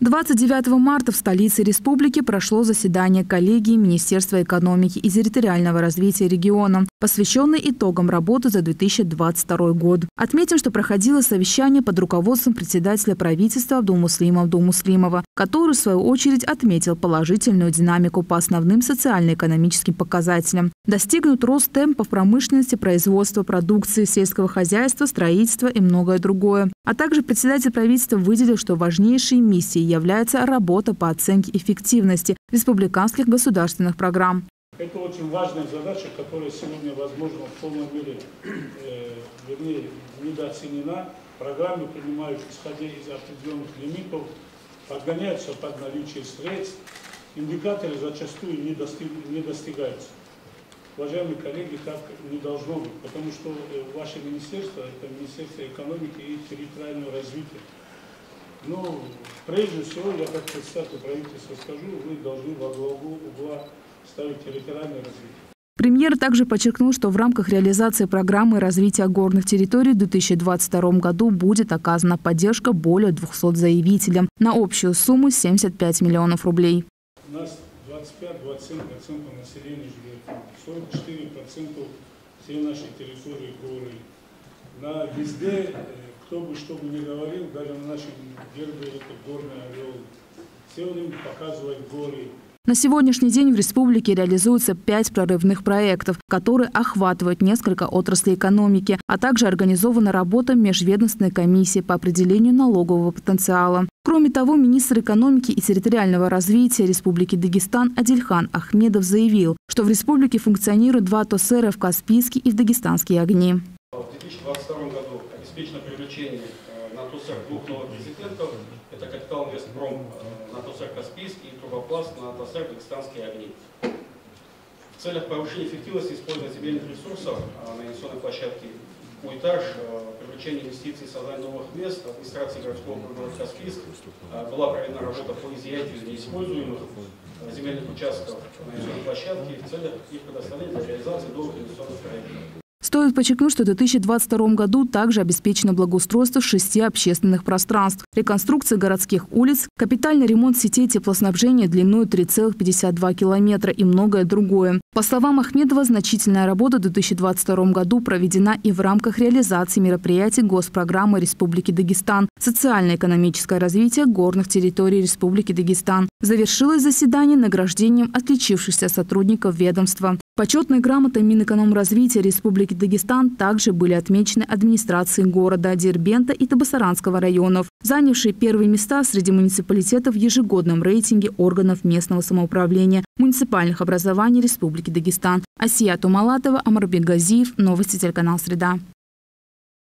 29 марта в столице республики прошло заседание коллегии Министерства экономики и территориального развития региона, посвященное итогам работы за 2022 год. Отметим, что проходило совещание под руководством председателя правительства Абдулмуслима Абдулмуслимова, который, в свою очередь, отметил положительную динамику по основным социально-экономическим показателям. Достигнут рост темпов промышленности, производства продукции, сельского хозяйства, строительства и многое другое. А также председатель правительства выделил, что важнейшей миссией является работа по оценке эффективности республиканских государственных программ. Это очень важная задача, которая сегодня, возможно, в полной мере, э, вернее, недооценена. Программы принимают, исходя из определенных лимитов, подгоняются под наличие средств. Индикаторы зачастую не, достиг, не достигаются. Уважаемые коллеги, так не должно быть, потому что э, ваше министерство, это Министерство экономики и территориального развития. Но прежде всего, я как председатель правительства скажу, вы должны во главу угла ставить территориальное развитие. Премьер также подчеркнул, что в рамках реализации программы развития горных территорий в 2022 году будет оказана поддержка более 200 заявителям на общую сумму 75 миллионов рублей. У нас 25-27% населения живет, 44% всей нашей территории горы. На везде э, кто бы что бы ни говорил, даже на нашем гербе это горный орел. Все он показывает горы. На сегодняшний день в республике реализуется пять прорывных проектов, которые охватывают несколько отраслей экономики, а также организована работа межведомственной комиссии по определению налогового потенциала. Кроме того, министр экономики и территориального развития Республики Дагестан Адильхан Ахмедов заявил, что в республике функционируют два ТОСР в Каспийский и в Дагестанские огни. В 2022 году обеспечено привлечение э, на ТОСР двух новых президентов. Инвестпром э, на ТОСР Каспийский и Трубопласт на ТОСР Дагестанские огни. В целях повышения эффективности использования земельных ресурсов э, на инвестиционной площадке Уэтаж, привлечение инвестиций, создание новых мест, администрации городского округа Каспийск была проведена работа по изъятию неиспользуемых земельных участков на инвестиционной площадке в целях их предоставления для реализации новых инвестиционных проектов. Стоит подчеркнуть, что в 2022 году также обеспечено благоустройство шести общественных пространств, реконструкция городских улиц, капитальный ремонт сетей теплоснабжения длиной 3,52 километра и многое другое. По словам Ахмедова, значительная работа в 2022 году проведена и в рамках реализации мероприятий госпрограммы Республики Дагестан «Социально-экономическое развитие горных территорий Республики Дагестан». Завершилось заседание награждением отличившихся сотрудников ведомства. Почетной грамотой Минэкономразвития Республики Дагестан также были отмечены администрации города Дербента и Табасаранского районов, занявшие первые места среди муниципалитетов в ежегодном рейтинге органов местного самоуправления муниципальных образований Республики Дагестан. Асия Тумалатова, Амарбек Газиев, Новости телеканал «Среда».